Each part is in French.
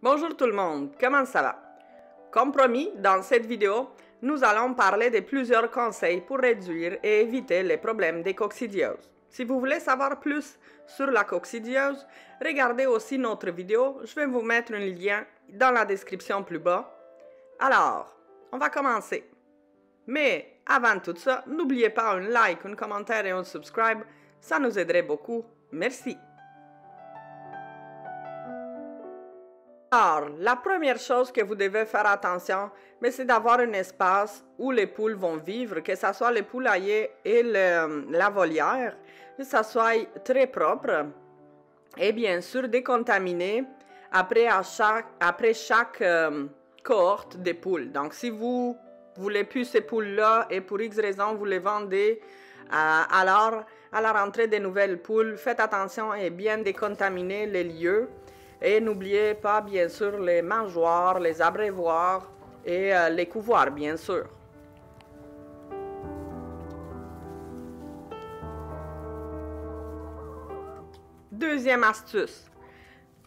Bonjour tout le monde, comment ça va? Comme promis, dans cette vidéo, nous allons parler de plusieurs conseils pour réduire et éviter les problèmes de coccidiose. Si vous voulez savoir plus sur la coccidiose, regardez aussi notre vidéo, je vais vous mettre un lien dans la description plus bas. Alors, on va commencer. Mais avant tout ça, n'oubliez pas un like, un commentaire et un subscribe, ça nous aiderait beaucoup. Merci. Alors, la première chose que vous devez faire attention, c'est d'avoir un espace où les poules vont vivre, que ce soit les poulaillers et la volière, que ça soit très propre et bien sûr décontaminé après, chaque, euh, cohorte de poules. Donc, si vous voulez plus ces poules-là et pour X raison vous les vendez, euh, alors à la rentrée des nouvelles poules, faites attention et bien décontaminer les lieux. Et n'oubliez pas, bien sûr, les mangeoires, les abreuvoirs et euh, les couvoirs, bien sûr. Deuxième astuce,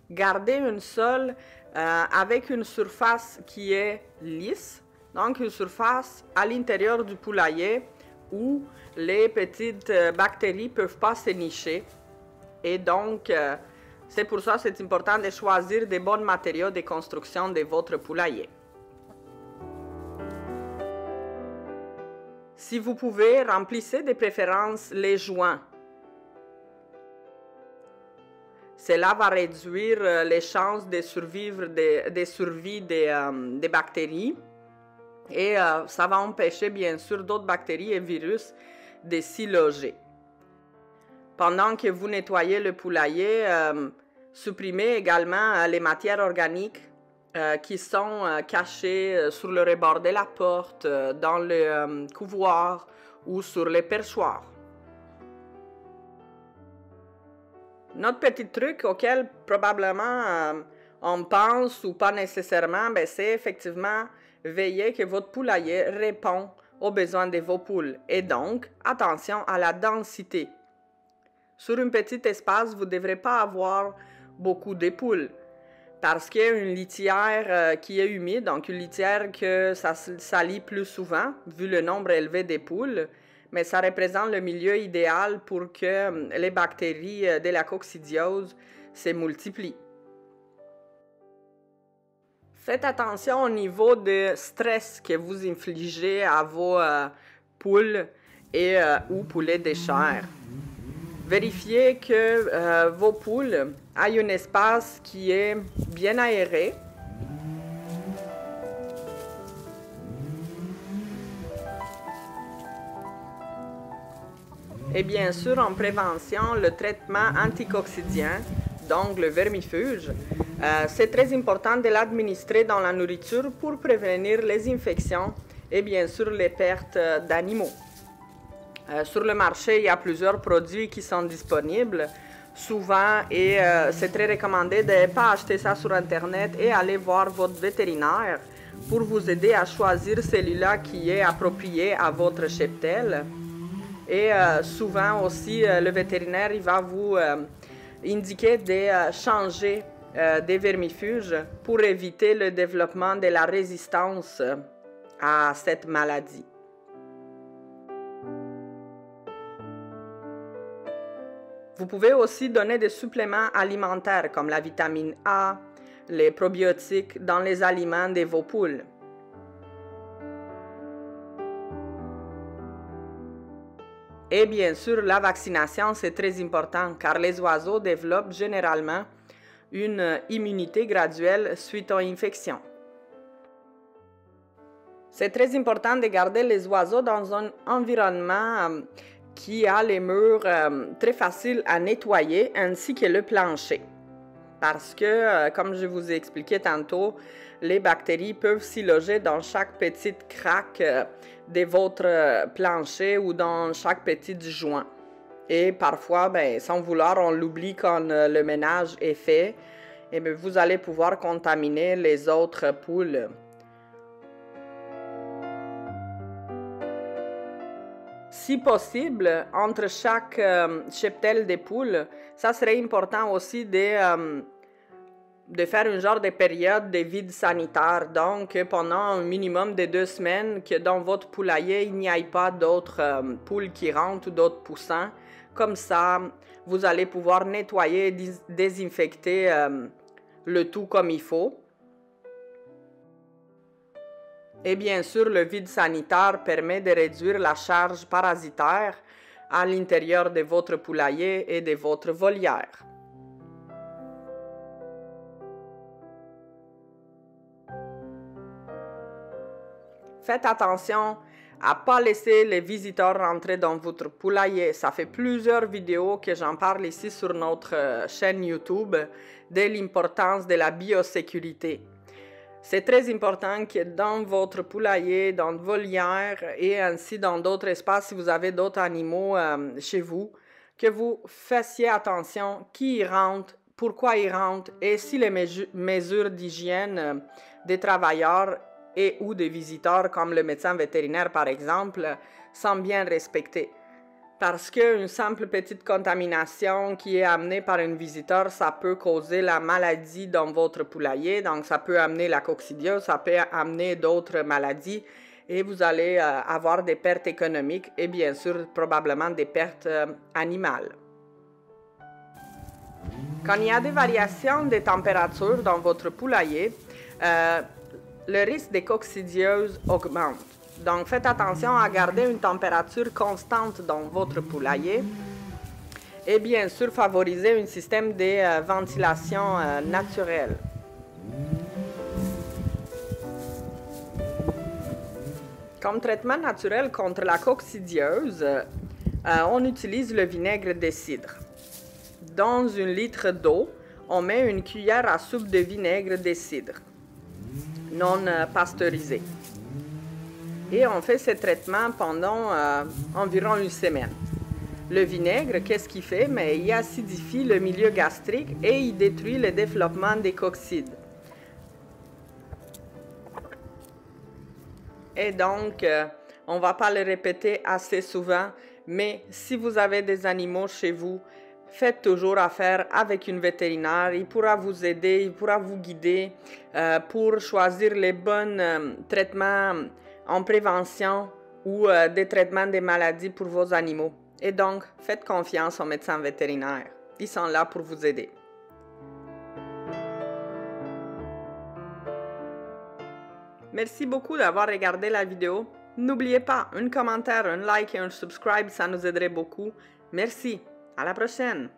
gardez une sol euh, avec une surface qui est lisse, donc une surface à l'intérieur du poulailler où les petites euh, bactéries ne peuvent pas se nicher. Et donc, c'est pour ça que c'est important de choisir des bons matériaux de construction de votre poulailler. Si vous pouvez, remplissez de préférence les joints. Cela va réduire euh, les chances de survie des, euh, des, bactéries et euh, ça va empêcher bien sûr d'autres bactéries et virus de s'y loger. Pendant que vous nettoyez le poulailler, Supprimez également euh, les matières organiques euh, qui sont euh, cachées sur le rebord de la porte, dans le couvoir ou sur les perchoirs. Notre petit truc auquel probablement on pense ou pas nécessairement, ben, c'est effectivement veiller que votre poulailler répond aux besoins de vos poules et donc attention à la densité. Sur un petit espace, vous ne devrez pas avoir beaucoup de poules. Parce qu'une litière euh, qui est humide, donc une litière que ça salit plus souvent, vu le nombre élevé des poules, mais ça représente le milieu idéal pour que euh, les bactéries euh, de la coccidiose se multiplient. Faites attention au niveau de stress que vous infligez à vos poules et ou poulets de. Vérifiez que euh, vos poules aient un espace qui est bien aéré. Et bien sûr, en prévention, le traitement anticoxidien, donc le vermifuge, euh, c'est très important de l'administrer dans la nourriture pour prévenir les infections et bien sûr les pertes d'animaux. Euh, sur le marché, il y a plusieurs produits qui sont disponibles souvent et euh, c'est très recommandé de ne pas acheter ça sur Internet et aller voir votre vétérinaire pour vous aider à choisir celui-là qui est approprié à votre cheptel. Et euh, souvent aussi, le vétérinaire il va vous indiquer de changer des vermifuges pour éviter le développement de la résistance à cette maladie. Vous pouvez aussi donner des suppléments alimentaires comme la vitamine A, les probiotiques dans les aliments de vos poules. Et bien sûr, la vaccination, c'est très important car les oiseaux développent généralement une immunité graduelle suite aux infections. C'est très important de garder les oiseaux dans un environnement euh, qui a les murs euh, très faciles à nettoyer ainsi que le plancher. Parce que, euh, comme je vous ai expliqué tantôt, les bactéries peuvent s'y loger dans chaque petite craque euh, de votre plancher ou dans chaque petit joint. Et parfois, ben, sans vouloir, on l'oublie quand le ménage est fait. Et bien, vous allez pouvoir contaminer les autres poules. Si possible, entre chaque euh, cheptel de poules, ça serait important aussi de de faire une genre de période de vide sanitaire. Donc, pendant un minimum de deux semaines, que dans votre poulailler, il n'y ait pas d'autres euh, poules qui rentrent ou d'autres poussins. Comme ça, vous allez pouvoir nettoyer et désinfecter euh, le tout comme il faut. Et bien sûr, le vide sanitaire permet de réduire la charge parasitaire à l'intérieur de votre poulailler et de votre volière. Faites attention à pas laisser les visiteurs rentrer dans votre poulailler. Ça fait plusieurs vidéos que j'en parle ici sur notre euh, chaîne YouTube de l'importance de la biosécurité. C'est très important que dans votre poulailler, dans vos volière et ainsi dans d'autres espaces, si vous avez d'autres animaux euh, chez vous, que vous fassiez attention qui rentre, pourquoi ils rentrent et si les mesures d'hygiène euh, des travailleurs et ou des visiteurs comme le médecin vétérinaire par exemple sont bien respectés. Parce qu'une simple petite contamination qui est amenée par un visiteur, ça peut causer la maladie dans votre poulailler. Donc, ça peut amener la coccidiose, ça peut amener d'autres maladies et vous allez euh, avoir des pertes économiques et bien sûr probablement des pertes euh, animales. Quand il y a des variations de température dans votre poulailler, euh, le risque de coccidiose augmente. Donc faites attention à garder une température constante dans votre poulailler et bien sûr favoriser un système de euh, ventilation euh, naturelle. Comme traitement naturel contre la coccidiose, euh, on utilise le vinaigre de cidre. Dans un litre d'eau, on met une cuillère à soupe de vinaigre de cidre non pasteurisé et on fait ce traitement pendant euh, environ une semaine. Le vinaigre, qu'est-ce qu'il fait? Mais il acidifie le milieu gastrique et il détruit le développement des coccides. Et donc, euh, on ne va pas le répéter assez souvent, mais si vous avez des animaux chez vous, faites toujours affaire avec une vétérinaire. Il pourra vous aider, il pourra vous guider euh, pour choisir les bons traitements en prévention ou euh, des traitements des maladies pour vos animaux. Et donc, faites confiance aux médecins vétérinaires. Ils sont là pour vous aider. Merci beaucoup d'avoir regardé la vidéo. N'oubliez pas, un commentaire, un like et un subscribe, ça nous aiderait beaucoup. Merci. À la prochaine.